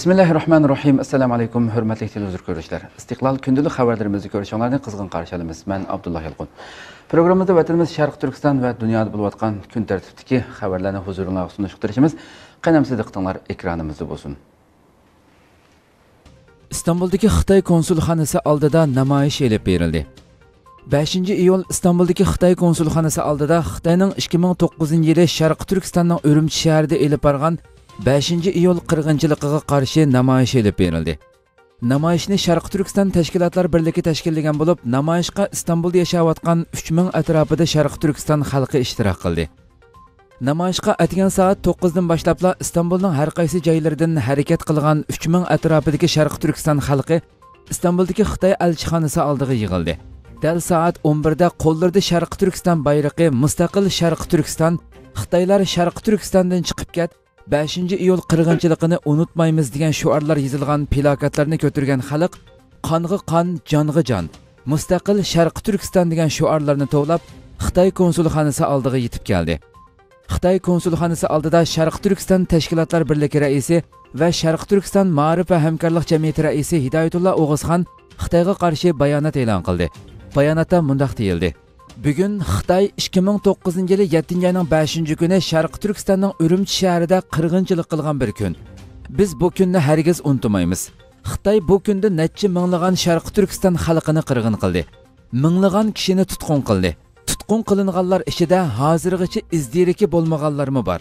bismillahi rohmanir rohim assalomu alaykum hurmatli televizor ko'ruvchilar istiqlol kundalik xabarlarimizni ko'rishinglarni qizg'in qarshi olamiz man abdulloh yalqun. Programmamizda vatanimiz sharq turkiston va dunyoda bo'layotgan kun tartibidagi xabarlarni huzuringlarga sunishtirishimiz qanamsiz diqqatinglar ekranimizda bo'lsin. Istanbuldagi xitoy konsulxonasi oldida namoyish elib berildi. 5 iyul istanbuldagi xitoy konsulxonasi oldida xitoyning 2009 yili sharqi turkistonning urumchi shahrida elib borgan 5 iyul qirg'inchiligiga qarshi namoyish elib berildi. Namoyishni sharqi turkiston tashkilotlar birligi tashkillagan bo'lib namoyishga istanbulda yashayotgan 3000 atrofida sharqi turkiston xalqi ishtirok qildi. Namoyishga atgan soat 9 dan boshlabla istanbulning har qaysi joylaridan harakat qilgan 3000 atrofidagi sharqi turkiston xalqi istanbuldagi xitoy elchixonasi oldiga yig'ildi. Dal soat 11 da qo'llarida sharqi turkiston bayrog'i mustaqil sharqi turkiston xitoylar sharqi turkistondan chiqib ket 5 iyul qirg'inchiligini unutmaymiz degan shuarlar yozilgan plakatlarni ko'targan xalq qonga qon jonga jon. Mustaqil sharqi turkiston degan shuarlarni to'plab xitoy konsulxonasi oldiga yetib keldi. Xitoy konsulxonasi oldida sharqi turkiston tashkilotlar birligi raisi va sharqi turkiston ma'rif va hamkorlik jamiyati raisi hidoyatulla o'g'izxon xitoyga qarshi bayonot e'lon qildi. Bayonotda mundoq deyildi. Bugun xitoy 2009 yili 7 oyning 5 kuni sharqi turkistonning urumchi shahrida qirg'inchilik qilgan bir kun. Biz bu kunni hargiz unutmaymiz. Xitoy bu kunda necha minglagan sharqi turkiston xalqini qirg'in qildi. Minglagan kishini tutqun qildi. Tutqun qilinganlar ichida hozirgacha izdiriki bo'lmaganlarmi bor?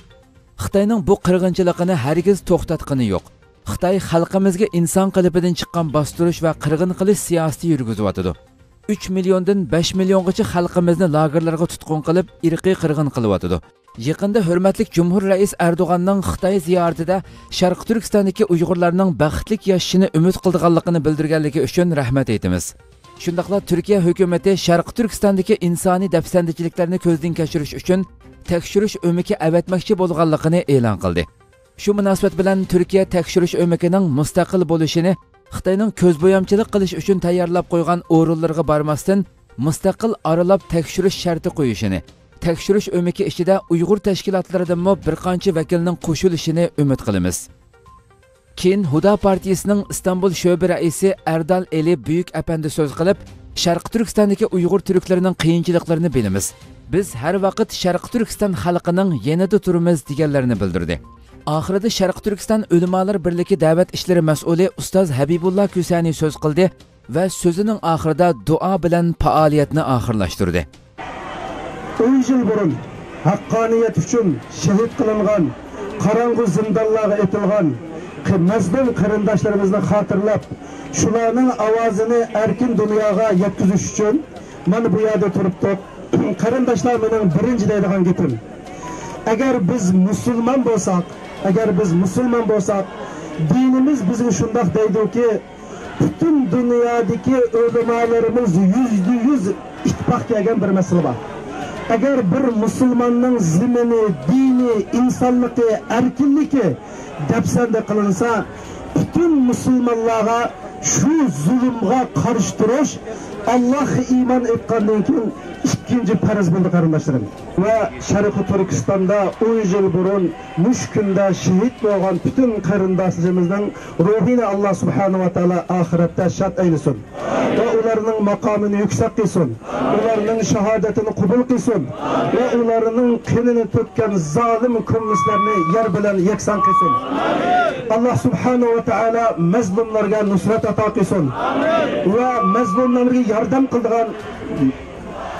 Xitoyning bu qirg'inchiligini hargiz to'xtatgani yo'q. Xitoy xalqimizga inson qalbidan chiqqan bostirish va qirg'in qilish siyosati yurgizyotidi 3 milliondan 5 milliongacha xalqimizni lagerlarga tutqun qilib irqiy qirg'in qilyotidi yaqinda hurmatli jumhur rais erdo'g'anning xitoy ziyoratida sharqi turkistondagi uyg'urlarning baxtlik yashashini umid qildiganligini bildirganligi uchun rahmat aytamiz. Shundoqla turkiya hukumati sharqi turkistondagi insoniy dafsandichiliklarni ko'zdan kechirish uchun tekshirish o'miki avatmoqchi bo'lganligini e'lon qildi. Shu munosabat bilan turkiya tekshirish o'mikining mustaqil bo'lishini xitoyning ko'zbo'yamchilik qilish uchun tayyorlab qo'ygan o'rinlarga bormasdan mustaqil aralab tekshirish sharti qo'yishini tekshirish o'miki ichida uyg'ur tashkilotlaridanmi bir qancha vakilning qo'shilishini umid qilamiz. Keyin huda partiyasining istanbul sho'bi raisi erdal eli buyuk apandi so'z qilib sharqi turkistondagi uyg'ur turklarining qiyinchiliklarini bilamiz. Biz har vaqt sharqi turkiston xalqining yanada turimiz deganlarini bildirdi. Oxirida sharqi turkiston ulamolar birligi da'vat ishlari mas'uli ustoz habibulloh kusani so'z qildi va so'zining oxirida duo bilan faoliyatni oxirlashtirdi. O'n yil burun haqqoniyat uchun shahid qilingan qorong'u zindonlarga etilgan mazlum qarindoshlarimizni xotirlab shularning ovozini erkin dunyoga yetkazish uchun mana bu yerda turibdi. Qarindoshlar mening birinchi deydigan gapim. Agar biz musulmon bo'lsak agar biz musulmon bo'lsak dinimiz bizga shundoq deydiki butun dunyodagi ulamolarimiz yuzda yuz ittifoq kelgan bir masala bor. Agar bir musulmonning zimini dini insonligi erkinligi dafsanda qilinsa butun musulmonlarga shu zulmga qarshi turish alloh iymon etgandan keyin ikkinchi farz bo'ldi qarindoshlarim va sharqi turkistonda o'n yil burun mush kunda shahid bo'lgan butun qarindoshlarimizning ruhini alloh subhanava taolo oxiratda shod aylasin va ularning maqomini yuksak qilsin ularning shahodatini qabul qilsin va ularning qinini to'kkan zolim kommunistlarni yer bilan yakson qilsin alloh subhanava taolo mazlumlarga nusrat ato qilsin va mazlumlarga yordam qildigan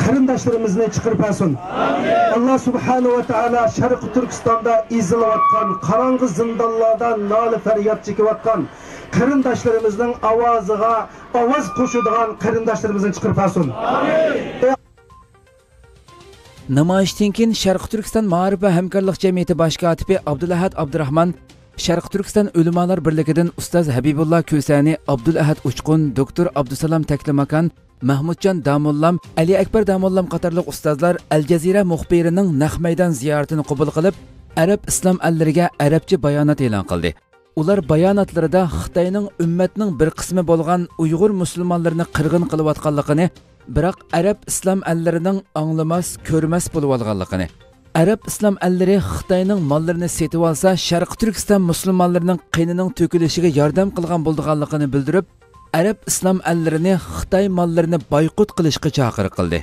qarindoshlarimizni chiqarib olsin alloh subhanahu va taolo sharqi turkistonda ezilayotgan qorong'i zindonlarda nola faryod chekayotgan qarindoshlarimizning ovoziga ovoz qo'shadigan qarindoshlarimizni chiqarib olsin namoyishdan keyin sharqi turkiston ma'rifa hamkorlik jamiyati bosh kotibi abdulahad abdurahmon sharqi turkiston ulamolar birligidan ustoz habibulloh ko'sani abdulahad uchqun doktor abdusalom taklimakan mahmudjon damullam ali akbar damullam qatorliq ustozlar al jazira muxbirining naq maydon ziyoratini qabul qilib arab islom allariga arabcha bayonot e'lon qildi. Ular bayonotlarida xitoyning ummatning bir qismi bo'lgan uyg'ur musulmonlarini qirg'in qilayotganligini biroq arab islom allarining anglamas ko'rmas bo'lib olganligini. Arab islom allari xitoyning mollarini setib olsa sharqi turkiston musulmonlarining qinining to'kilishiga yordam qilgan bo'lganligini bildirib arab islom allarini xitoy mollarini boyqut qilishga chaqir qildi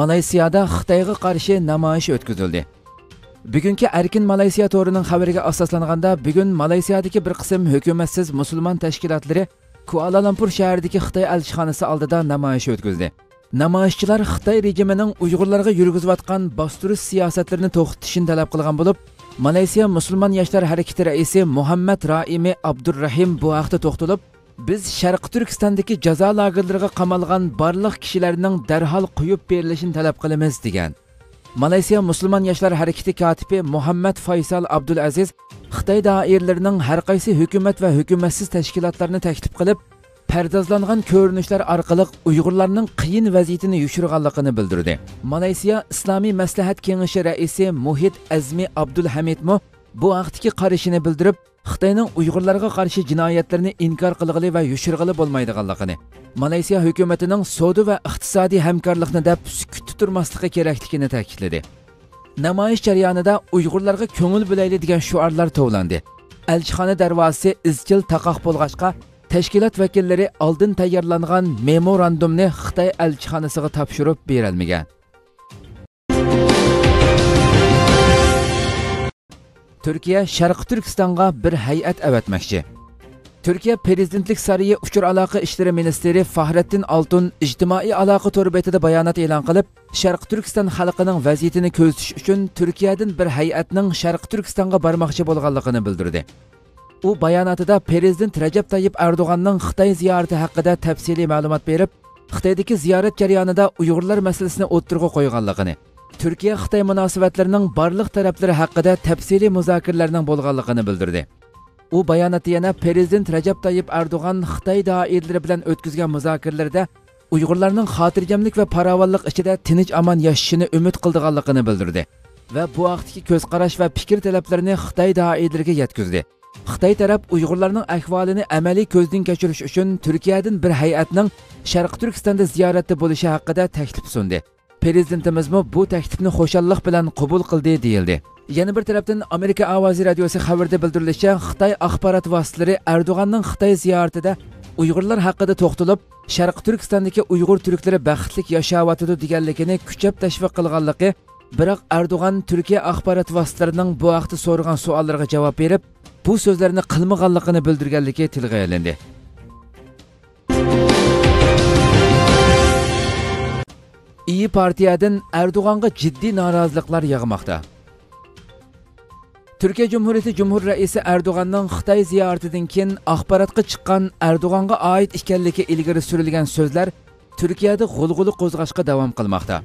Malaysiyada Xitoyga qarshi namoyish o'tkazildi. Bugungi Erkin Malaysiya to'rining xabariga asoslanganda, bugun Malaysiyadagi bir qism hukumatsiz musulmon tashkilotlari Kuala Lumpur shahridagi Xitoy elchixonasi oldida namoyish o'tkazdi. Namoyishchilar Xitoy rejimining Uyg'urlarga yurgizayotgan bostirish siyosatlarini to'xtatishni talab qilgan bo'lib, Malaysiya musulmon yoshlar harakati raisi Muhammad Raimi Abdurrahim bu haqda to'xtalib, biz sharqi turkistondagi jazo lagerlariga qamalgan barliq kishilarning darhol quyib berilishini talab qilamiz degan. Malaysiya musulmon yoshlar harakati kotibi muhammad faysal abdulaziz xitoy doirlarining har qaysi hukumat va hukumatsiz tashkilotlarni taklif qilib pardozlangan ko'rinishlar orqali uyg'urlarning qiyin vaziyatini yushirganligini bildirdi. Malaysiya islomiy maslahat kengashi raisi muhit azmi abdulhamidmu bu vaqtdagi qarashini bildirib xitoyning uyg'urlarga qarshi jinoyatlarni inkor qilg'ili va yushirg'ili bo'lmaydiganligini malaysiya hukumatining savdo va iqtisodiy hamkorlikni deb sukutda turmasligi kerakligini ta'kidladi. Namoyish jarayonida uyg'urlarga ko'ngil bo'layli degan shuarlar tovlandi elchixona darvozasi izchil taqoq bo'lg'achqa tashkilot vakillari oldin tayyorlangan memorandumni xitoy elchixonasiga topshirib berilmagan. Turkiya sharqi turkistonga bir hay'at avatmoqchi. Turkiya prezidentlik sariyi uchur aloqa ishlari ministri fahrettin altun ijtimoiy aloqa to'ri betida bayonot e'lon qilib sharqi turkiston xalqining vaziyatini ko'zitish uchun turkiyadan bir hay'atning sharqi turkistonga bormoqchi bo'lganligini bildirdi. U bayonotida prezident rajab tayyib erdo'g'anning xitoy ziyorati haqida tafsiliy ma'lumot berib xitoydagi ziyorat jarayonida uyg'urlar masalasini o'ttirg'a qo'yganligini turkiya xitoy munosabatlarining barliq taraflari haqida tafsiliy muzokaralarning bo'lganligini bildirdi. U bayonotda yana prezident rajab tayyib erdo'g'an xitoy doirlari bilan o'tkazgan muzokaralarda uyg'urlarning xotirjamlik va farovonlik ichida tinch omon yashashini umid qildiganligini bildirdi va bu vaqtdagi ko'zqarash va fikr talablarini xitoy doirlariga yetkazdi. Xitoy taraf uyg'urlarning ahvolini amaliy ko'zdan kechirish uchun turkiyadan bir hay'atning sharqi turkistonda ziyoratda bo'lishi haqida taklif sundi. Prezidentimizmi bu taklifni xo'shallik bilan qabul qildi deyildi. Yana bir tarafdan amerika ovozi radiosi xabarda bildirilishicha xitoy axborot vositalari erdo'g'anning xitoy ziyoratida uyg'urlar haqida to'xtalib sharqi turkistondagi uyg'ur turklari baxtli yashayotidi deganligini kuchab tashviq qilganligi biroq erdo'g'an turkiya axborot vositalarining bu haqda so'ragan savollarga javob berib bu so'zlarni qilmaganligini bildirganligi tilga ilindi iyi partiyadan erdo'g'onga jiddiy noroziliklar yog'moqda turkiya jumhuriyati jumhur raisi erdo'g'anning xitoy ziyoratidan keyin axborotga chiqqan erdo'g'onga oid ekanligi ilgari surilgan so'zlar turkiyada g'ulg'uli qo'zg'ashga davom qilmoqda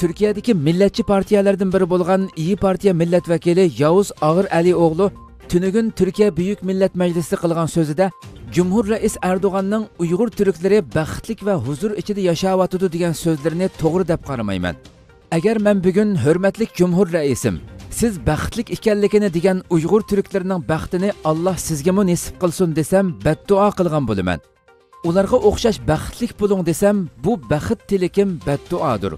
turkiyadagi millatchi partiyalardan biri bo'lgan iyi partiya millat vakili yovuz og'ir ali o'g'li tunugun turkiya buyuk millat majlisi qilgan so'zida jumhur rais erdo'g'anning uyg'ur turklari baxtlik va huzur ichida yashayotidi degan so'zlarini to'g'ri deb qaramayman agar men bugun hurmatli jumhur raisim siz baxtlik ekanligini degan uyg'ur turklarining baxtini alloh sizgami nesib qilsin desam badduo qilgan bo'laman ularga o'xshash baxtlik bo'ling desam bu baxt tilikim badduodir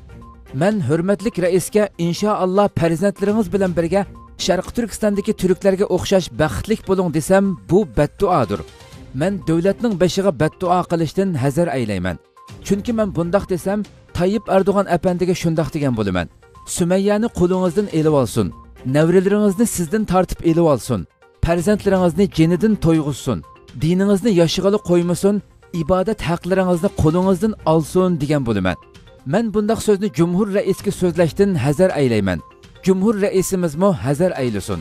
man hurmatli raisga inshaalloh farzandlaringiz bilan birga sharqi turkistondagi turklarga o'xshash baxtlik bo'ling desam bu badduodir. Man davlatning boshiga badduo qilishdan hazar aylayman. Chunki man bundoq desam tayyib ardug'an apandiga shundoq degan bo'laman. Sumayyani qo'lingizdan elib olsin. Navralaringizni sizdan tortib elib olsin farzandlaringizni jinidan to'yg'izsin. Diningizni yashig'ili qo'ymasin ibodat haqlaringizni qo'lingizdan olsin degan bo'laman. Man bundoq so'zni jumhur raisga so'zlashdan hazar aylayman. Cumhur rəisimiz mu həzər eylesin.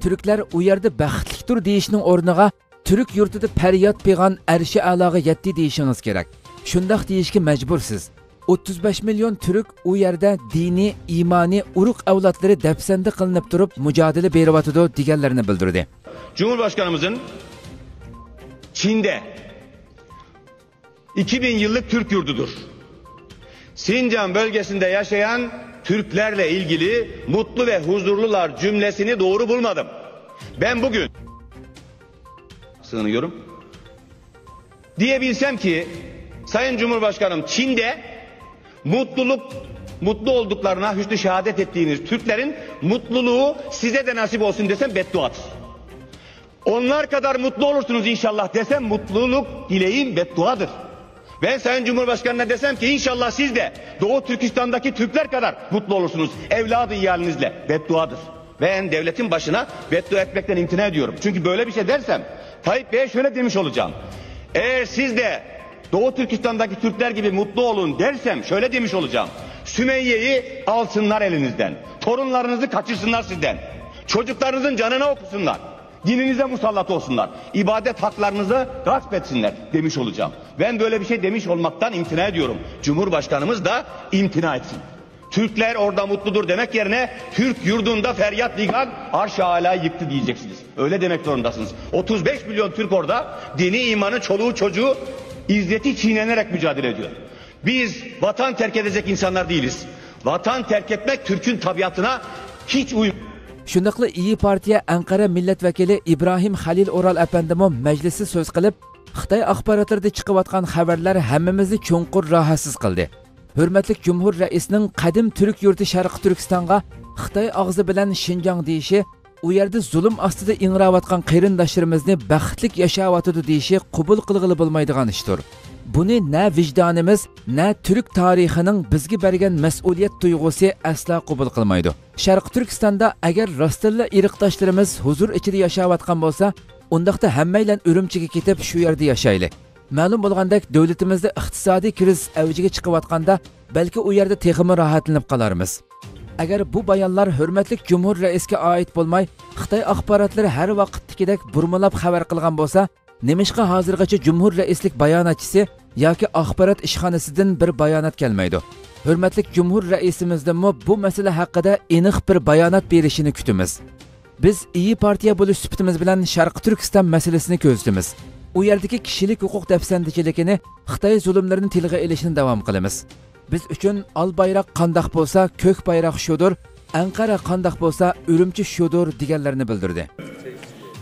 Türkler u yerde bəxtlikdir deyişinin orniga Türk yurtida feryat peyğan erşi alağı yetti deyişiniz gerek. Şundaq deyişki məcbursiz. 35 milyon Türk u yerde dini, imani, uruk evlatları depsendi kılınıp durup mücadele berivatıdı diğerlerini bildirdi. Cumhurbaşkanımızın Çin'de 2000 yıllık Türk yurdudur. Sincan bölgesinde yaşayan Türklerle ilgili mutlu ve huzurlular cümlesini doğru bulmadım. Ben bugün sığınıyorum. Diyebilsem ki Sayın Cumhurbaşkanım Çin'de mutluluk mutlu olduklarına hüsnü şehadet ettiğiniz Türklerin mutluluğu size de nasip olsun desem bedduadır. Onlar kadar mutlu olursunuz inşallah desem mutluluk dileğim bedduadır. Ben Sayın Cumhurbaşkanı'na desem ki inşallah siz de Doğu Türkistan'daki Türkler kadar mutlu olursunuz evladı iyalinizle bedduadır. Ben devletin başına beddua etmekten imtina ediyorum. Çünkü böyle bir şey dersem Tayyip Bey'e şöyle demiş olacağım. Eğer siz de Doğu Türkistan'daki Türkler gibi mutlu olun dersem şöyle demiş olacağım. Sümeyye'yi alsınlar elinizden. Torunlarınızı kaçırsınlar sizden. Çocuklarınızın canına okusunlar. Dininize musallat olsunlar. İbadet haklarınızı gasp etsinler demiş olacağım. Ben böyle bir şey demiş olmaktan imtina ediyorum. Cumhurbaşkanımız da imtina etsin. Türkler orada mutludur demek yerine Türk yurdunda feryat ligan arş ala yıktı diyeceksiniz. Öyle demek zorundasınız. 35 milyon Türk orada dini imanı çoluğu çocuğu izzeti çiğnenerek mücadele ediyor. Biz vatan terk edecek insanlar değiliz. Vatan terk etmek Türk'ün tabiatına hiç uymuyor. Shundaqla iyi Partiya anqara millat vakili ibrohim Halil Oral apandimo majlisda so'z qilib, Xitoy axborotlarida chiqayotgan xabarlar hammamizni cho'nqur rohatsiz qildi. Hurmatli jumhur raisining qadim turk yurti sharqi Turkistonga Xitoy og'zi bilan Shinjong deyishi, u yerda zulm ostida ingrayotgan qarindoshlarimizni baxtlik yashayotidi deyishi qabul qilg'ili bo'lmaydigan ishdir. Buni na vijdonimiz, na turk tarixining bizga bergan mas'uliyat tuyg'usi asla qabul qilmaydi. Sharq Turkistonda agar rostilla irqdoshlarimiz huzur ichida yashayotgan bo'lsa, undaqda hammaylan Urumchiga ketib shu yerda yashayli. Ma'lum bo'lgandek, davlatimizda iqtisodiy kriz avjiga chiqayotganda, balki u yerda texmi rohatlanib qolarmiz. Agar bu bayonlar hurmatli jumhur raisga oid bo'lmay, Xitoy axborotlari har vaqtdagidek burmalab xabar qilgan bo'lsa, nemishqa hozirgacha jumhur raislik bayonotchisi yoki axborot ishxonasidan bir bayonot kelmaydi. Hurmatli Cumhur raisimizdanmi bu masala haqida aniq bir bayonot berishini kutamiz. Biz iyi partiya bo'lish sifatimiz bilan Sharq Turkiston masalasini ko'zlaymiz. U yerdagi kishilik huquq dafsandichiligini, Xitoy zulmlarini tilga ilishni davom qilamiz. Biz uchun al bayroq qandoq bo'lsa, ko'k bayroq shudur, Ankara qandoq bo'lsa, Urumchi shudur deganlarini bildirdi.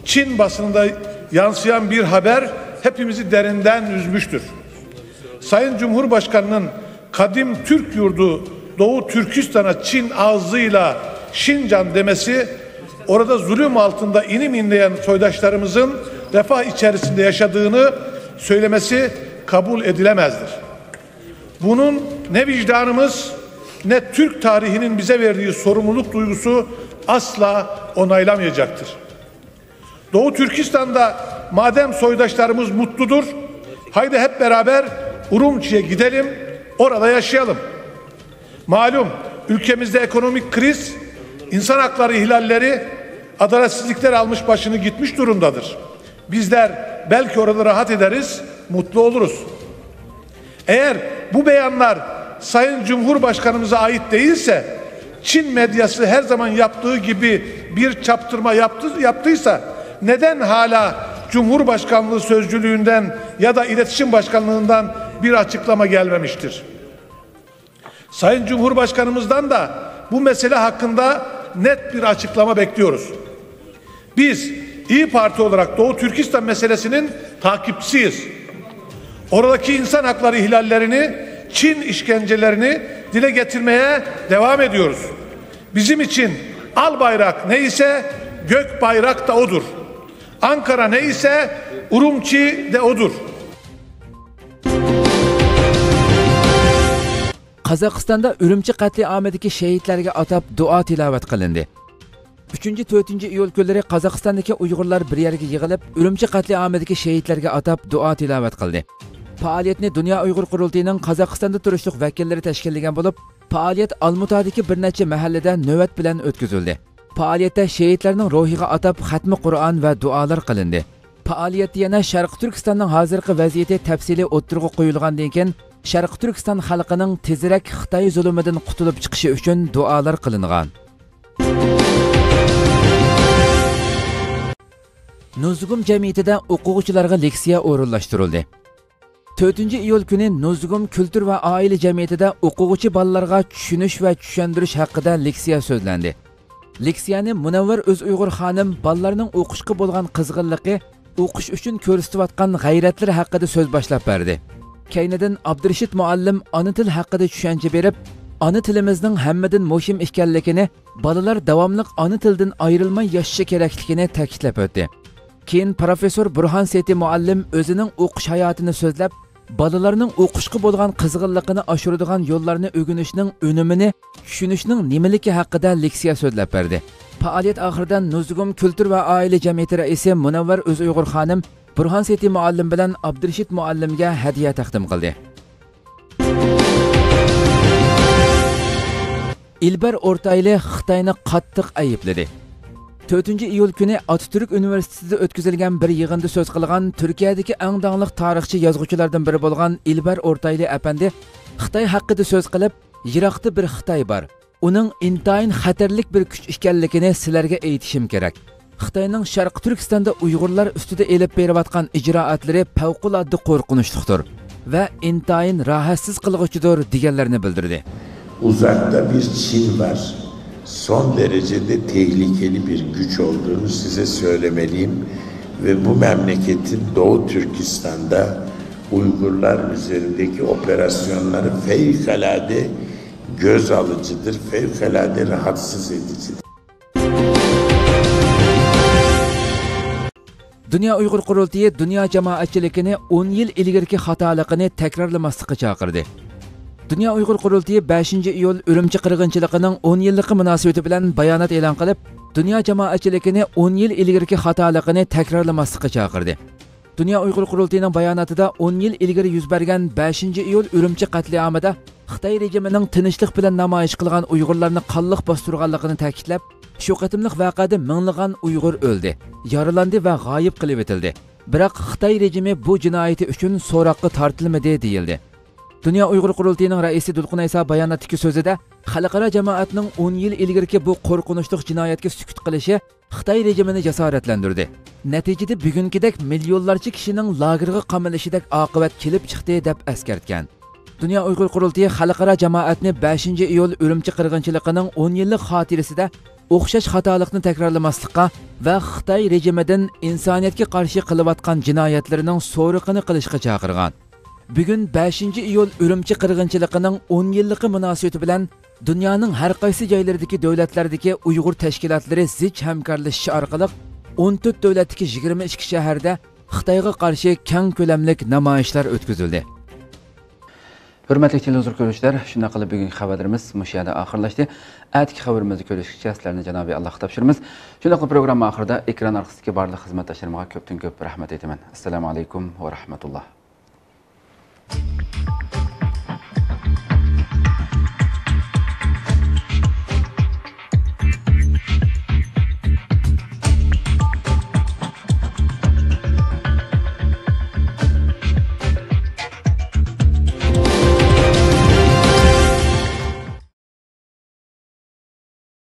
Çin basınında yansıyan bir haber hepimizi derinden üzmüştür. Sayın Cumhurbaşkanı'nın kadim Türk yurdu Doğu Türkistan'a Çin ağzıyla Şincan demesi orada zulüm altında inim inleyen soydaşlarımızın refah içerisinde yaşadığını söylemesi kabul edilemezdir. Bunun ne vicdanımız ne Türk tarihinin bize verdiği sorumluluk duygusu asla onaylamayacaktır. Doğu Türkistan'da madem soydaşlarımız mutludur, haydi hep beraber Urumçi'ye gidelim, orada yaşayalım. Malum ülkemizde ekonomik kriz, insan hakları ihlalleri, adaletsizlikler almış başını gitmiş durumdadır. Bizler belki orada rahat ederiz, mutlu oluruz. Eğer bu beyanlar Sayın Cumhurbaşkanımıza ait değilse, Çin medyası her zaman yaptığı gibi bir çaptırma yaptı, yaptıysa neden hala Cumhurbaşkanlığı sözcülüğünden ya da iletişim başkanlığından bir açıklama gelmemiştir? Sayın Cumhurbaşkanımızdan da bu mesele hakkında net bir açıklama bekliyoruz. Biz İyi Parti olarak Doğu Türkistan meselesinin takipçisiyiz. Oradaki insan hakları ihlallerini, Çin işkencelerini dile getirmeye devam ediyoruz. Bizim için al bayrak neyse gök bayrak da odur. Ankara neyse Urumçi de odur. Qozog'istonda Urumchi qatliamidagi shahidlarga atab duo tilovat qilindi. 3-4 iyul kunlari Qozog'istondagi Uyg'urlar bir yerga yig'ilib, Urumchi qatliamidagi shahidlarga atab duo tilovat qildi. Faoliyatni Dunyo Uyg'ur qurultiyining Qozog'istonda turishliq vakillari tashkillagan bo'lib, faoliyat Almutadagi bir necha mahallada navbat bilan o'tkazildi. Faoliyatda shahidlarning ruhiga atab xatmi Qur'on va duolar qilindi. Faoliyatda yana Sharq Turkistonning hozirgi vaziyati tafsili o'ttirg'i qo'yilgandan keyin Sharq Turkiston xalqining tezroq Xitoy zulmidan qutulib chiqishi uchun duolar qilingan. Nuzgum jamiyatida o'quvchilarga leksiya o'rinlashtirildi. 4 iyul kuni Nuzgum Kultur va oila jamiyatida o'quvchi bolalarga tushunish va tushuntirish haqida leksiya so'zlandi. Leksiyani Munavvar o'z Uyg'ur xonim bolalarning o'qishga bo'lgan qizg'inligi, o'qish uchun ko'rsatayotgan g'ayratlari haqida so'z boshlab berdi. Keynidan abdurashid muallim ona til haqida tushuncha berib ona tilimizning hammadan muhim ekanligini bolalar davomli ona tildan ayrilmay yashashi kerakligini ta'kidlab o'tdi. Keyin professor burxon seti muallim o'zining o'qish hayotini so'zlab bolalarning o'qishga bo'lgan qizg'inligini oshiradigan yo'llarni o'rganishning unumini tushunishning nimaligi haqida leksiya so'zlab berdi. Faoliyat oxiridan nuzgum kultur va oila jamiyati raisi munavvar o'z uyg'ur xonim burxon seti muallim bilan abdurashid muallimga hadya taqdim qildi ilbar o'rtayli xitoyni qattiq aybladi 4 iyul kuni otaturk universitetida o'tkazilgan bir yig'inda so'z qilgan Turkiyadagi eng dangliq tarixchi yozuvchilardan biri bo'lgan Ilbar O'rtayli apandi Xitoy haqida so'z qilib, Yiroqda bir Xitoy bor. Uning intayin xatarlik bir kuch ekanligini sizlarga aytishim kerak. Xitoyning Sharq Turkistonda Uyg'urlar ustida elib berayotgan ijroatlari favqulodda qo'rqinchlidir va intayin rohatsiz qilg'uchidir deganlarni bildirdi. Uzakta bir Çin var. Son derecede tehlikeli bir güç olduğunu size söylemeliyim ve bu memleketin Doğu Türkistan'da Uygurlar üzerindeki operasyonları fevkalade göz alıcıdır, fevkalade rahatsız edicidir. Dunyo uyg'ur Qurultiyi dunyo jamoatchiligini 10 yil ilgirki xatoligini takrorlamaslikka chaqirdi. dunyo uyg'ur Qurultiyi 5 iyul Urumchi qirg'inchiligining 10 yilligi munosabati bilan bayonot e'lon qilib, dunyo jamoatchiligini 10 yil ilgirki xatoligini takrorlamaslikka chaqirdi. dunyo uyg'ur Qurultiyining bayonotida 10 yil ilgari yuz bergan 5 iyul Urumchi qatliamida Xitoy rejimining tinchlik bilan namoyish qilgan Uyg'urlarni qalliq bostirganligini ta'kidlab, shu qatimliq vaqada minglagan Uyg'ur o'ldi, yaralandi va g'oyib qilib etildi. Biroq Xitoy rejimi bu jinoyati uchun so'roqqa tortilmadi deyildi. dunyo Uyg'ur Qurultiyining raisi Dulqin Aysa bayonotdagi so'zida xalqaro jamoatning 10 yil ilgirki bu qo'rqinchli jinoyatga sukut qilishi Xitoy rejimini jasoratlantirdi. Natijada bugungidek millionlarcha kishining lagerga qamalishidek oqibat kelib chiqdi deb eskartgan. Dünya Uyg'ur Qurultiyi xalqaro jamoatni 5 iyul Urumchi qirg'inchiligining 10 yillik xotirasida o'xshash xatolikni takrorlamaslikka va Xitoy rejimidan insoniyatga qarshi qilayotgan jinoyatlarining so'riqini qilishga chaqirgan. Bugun 5 iyul Urumchi qirg'inchiligining 10 yilligi munosabati bilan dunyoning har qaysi joylaridagi davlatlardagi Uyg'ur tashkilotlari zich hamkorlashishi orqali 14 davlatdagi 22 shaharda Xitoyga qarshi keng ko'lamli namoyishlar o'tkazildi. hurmatli televizor ko'ruvchilar shunday qilib bugungi haberlerimiz müşahede ahırlaştı. oxirlashdi haberimizi görüşürüz, ko'rishgacha Cenab-ı allohga topshiramiz. Şuna qilib programma oxirida ekran orqasidagi barliq xizmatdoshlarimga ko'pdan ko'p rahmat aytaman. Assalomu alaykum va rahmatulloh.